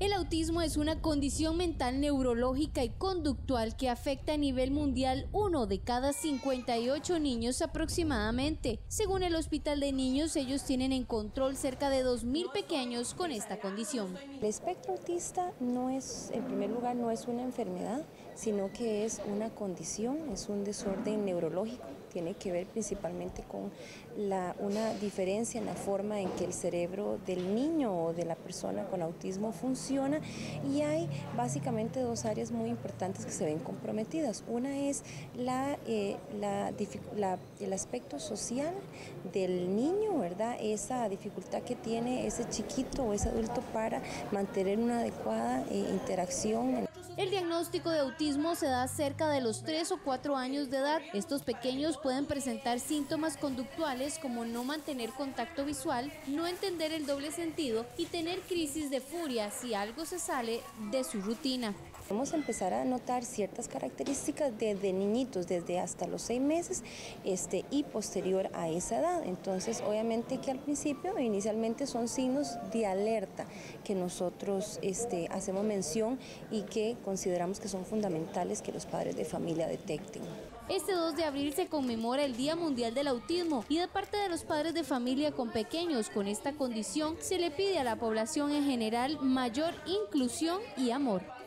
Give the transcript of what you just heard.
El autismo es una condición mental neurológica y conductual que afecta a nivel mundial uno de cada 58 niños aproximadamente. Según el Hospital de Niños, ellos tienen en control cerca de 2.000 pequeños con esta condición. El espectro autista no es, en primer lugar, no es una enfermedad, sino que es una condición, es un desorden neurológico tiene que ver principalmente con la, una diferencia en la forma en que el cerebro del niño o de la persona con autismo funciona y hay básicamente dos áreas muy importantes que se ven comprometidas. Una es la, eh, la, el aspecto social del niño, ¿verdad? Esa dificultad que tiene ese chiquito o ese adulto para mantener una adecuada eh, interacción. El diagnóstico de autismo se da cerca de los 3 o 4 años de edad. Estos pequeños pueden presentar síntomas conductuales como no mantener contacto visual, no entender el doble sentido y tener crisis de furia si algo se sale de su rutina. Vamos a empezar a notar ciertas características desde niñitos, desde hasta los seis meses este, y posterior a esa edad. Entonces, obviamente que al principio, inicialmente son signos de alerta que nosotros este, hacemos mención y que consideramos que son fundamentales que los padres de familia detecten. Este 2 de abril se conmemora el Día Mundial del Autismo y de parte de los padres de familia con pequeños con esta condición se le pide a la población en general mayor inclusión y amor.